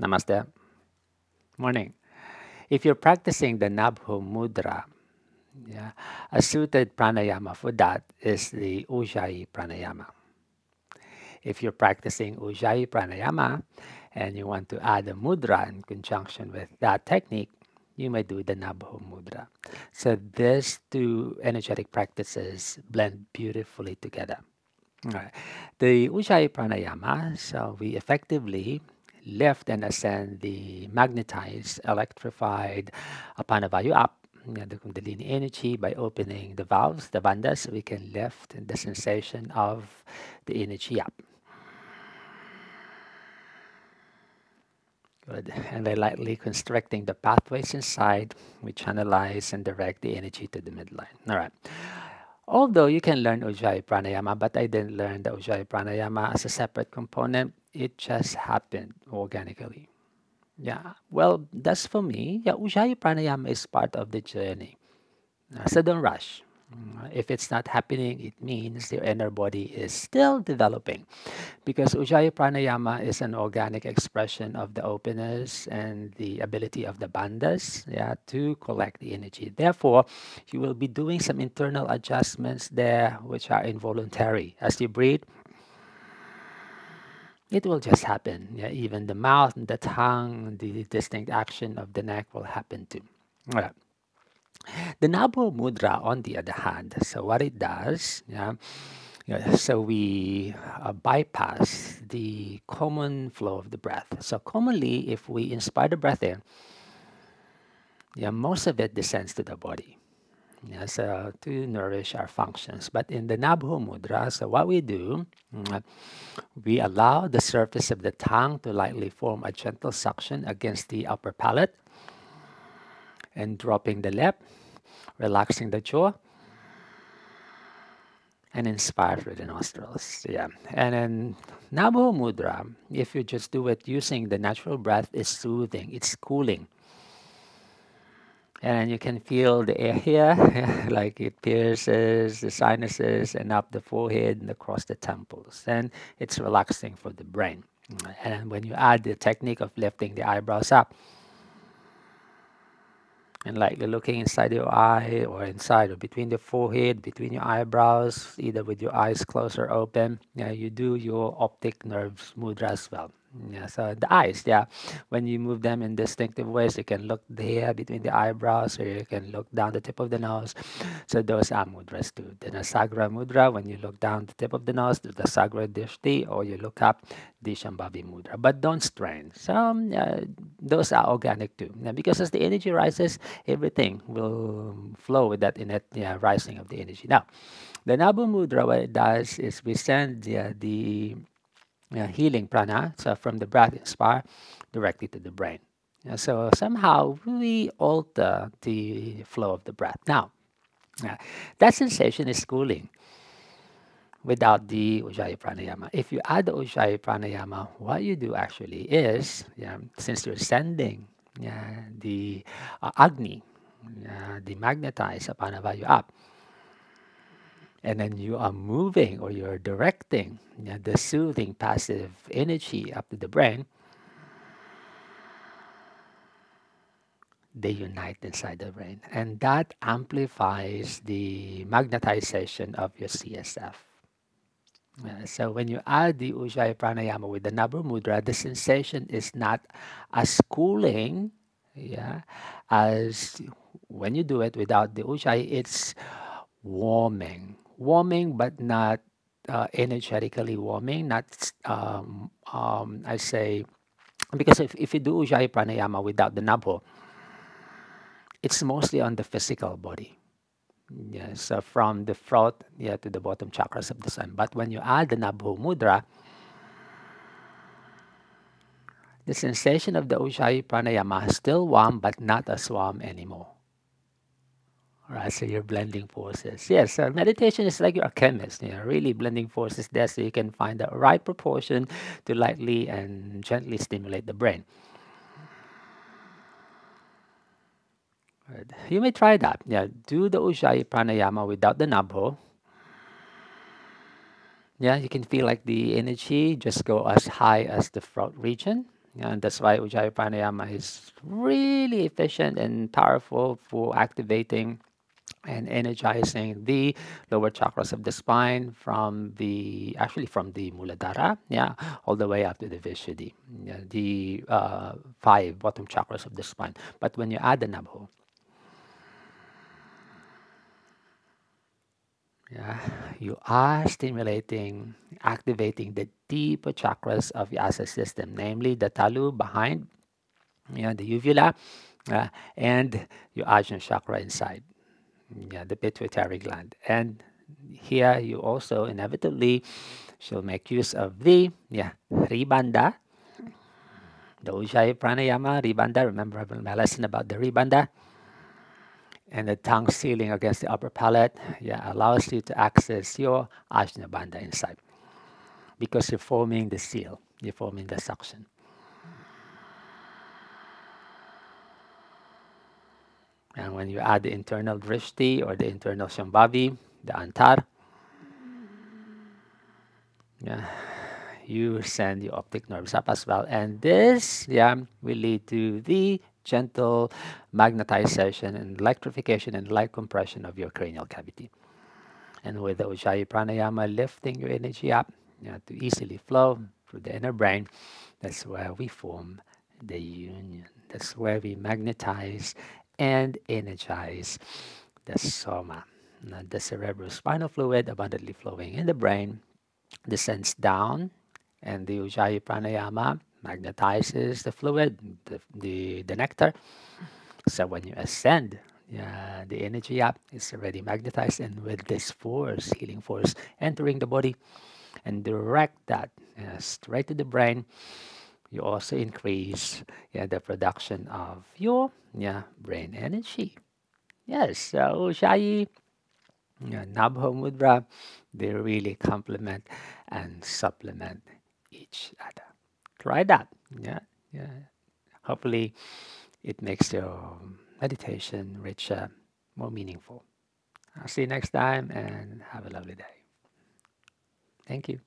Namaste. Morning. If you're practicing the Nabho Mudra, yeah, a suited pranayama for that is the Ujjayi pranayama. If you're practicing Ujjayi pranayama and you want to add a mudra in conjunction with that technique, you may do the Nabho Mudra. So these two energetic practices blend beautifully together. All right. The Ujjayi pranayama, so we effectively lift and ascend the magnetized, electrified Apanavayu up the Kundalini energy by opening the valves, the bandhas, we can lift the sensation of the energy up. Good. And by lightly constricting the pathways inside, we channelize and direct the energy to the midline. All right. Although you can learn Ujjayi Pranayama, but I didn't learn the Ujjayi Pranayama as a separate component. It just happened organically. Yeah, well, that's for me. Yeah, Ujjayi Pranayama is part of the journey. Uh, so don't rush. Mm, if it's not happening, it means your inner body is still developing. Because Ujjayi Pranayama is an organic expression of the openness and the ability of the bandhas yeah, to collect the energy. Therefore, you will be doing some internal adjustments there which are involuntary. As you breathe, it will just happen. Yeah, even the mouth, the tongue, the distinct action of the neck will happen too. The Nabho Mudra, on the other hand, so what it does, yeah, yeah so we uh, bypass the common flow of the breath. So commonly, if we inspire the breath in, yeah, most of it descends to the body yes, uh, to nourish our functions. But in the Nabho Mudra, so what we do, mm, we allow the surface of the tongue to lightly form a gentle suction against the upper palate and dropping the lip, relaxing the jaw, and inspire through the nostrils. Yeah. And then Nabho Mudra, if you just do it using the natural breath, is soothing, it's cooling and you can feel the air here, like it pierces the sinuses and up the forehead and across the temples. And it's relaxing for the brain. And when you add the technique of lifting the eyebrows up, and like looking inside your eye or inside or between the forehead, between your eyebrows, either with your eyes closed or open, yeah, you do your optic nerves mudra as well. Yeah, so the eyes, yeah, when you move them in distinctive ways, you can look there between the eyebrows, or you can look down the tip of the nose. So those are mudras too. The Nasagra mudra, when you look down the tip of the nose, the Sagra Drishti, or you look up, the Shambhavi mudra. But don't strain. So um, uh, those are organic too. Yeah, because as the energy rises, everything will flow with that in yeah, rising of the energy. Now, the Nabho mudra, what it does is we send yeah, the healing prana, so from the breath inspire directly to the brain. So somehow we alter the flow of the breath. Now, that sensation is cooling without the Ujjayi Pranayama. If you add the Ujjayi Pranayama, what you do actually is, yeah, since you're sending yeah, the uh, Agni, uh, the magnetized Apanavayu up, and then you are moving or you're directing you know, the soothing passive energy up to the brain, they unite inside the brain. And that amplifies the magnetization of your CSF. So when you add the Ujjayi Pranayama with the Nabho Mudra, the sensation is not as cooling yeah, as when you do it without the Ujjayi, it's warming warming but not uh, energetically warming, not, um, um, I say, because if, if you do Ujjayi Pranayama without the Nabho, it's mostly on the physical body. Yes, so from the throat yeah, to the bottom chakras of the sun. But when you add the Nabho Mudra, the sensation of the Ujjayi Pranayama is still warm but not as warm anymore. Right, so you're blending forces. Yes, so meditation is like you're a chemist, you know, really blending forces there so you can find the right proportion to lightly and gently stimulate the brain. Good. You may try that. Yeah, do the Ujjayi Pranayama without the Nabho. Yeah, you can feel like the energy just go as high as the throat region. And that's why Ujjayi Pranayama is really efficient and powerful for activating and energizing the lower chakras of the spine from the actually from the Muladhara, yeah, all the way up to the Vishuddhi, yeah, the uh, five bottom chakras of the spine. But when you add the Nabho, yeah, you are stimulating, activating the deeper chakras of your asa system, namely the talu behind, yeah, the uvula, uh, and your ajna chakra inside yeah, the pituitary gland. And here you also inevitably shall make use of the yeah, Ribanda, the Ujjayi Pranayama, Ribanda. Remember my lesson about the Ribanda? And the tongue sealing against the upper palate yeah, allows you to access your Ajna Bandha inside because you're forming the seal, you're forming the suction. And when you add the internal drishti or the internal shambhavi, the antar, yeah, you send your optic nerves up as well. And this, yeah, will lead to the gentle magnetization and electrification and light compression of your cranial cavity. And with the Ujjayi Pranayama lifting your energy up yeah, to easily flow through the inner brain, that's where we form the union. That's where we magnetize and energize the soma. The cerebrospinal fluid abundantly flowing in the brain descends down, and the Ujjayi Pranayama magnetizes the fluid, the, the, the nectar. So when you ascend, yeah, the energy up is already magnetized, and with this force, healing force, entering the body and direct that yeah, straight to the brain, you also increase yeah, the production of your yeah, brain energy. Yes, so Ujjayi, yeah, Nabho Mudra, they really complement and supplement each other. Try that. Yeah, yeah. Hopefully, it makes your meditation richer, more meaningful. I'll see you next time and have a lovely day. Thank you.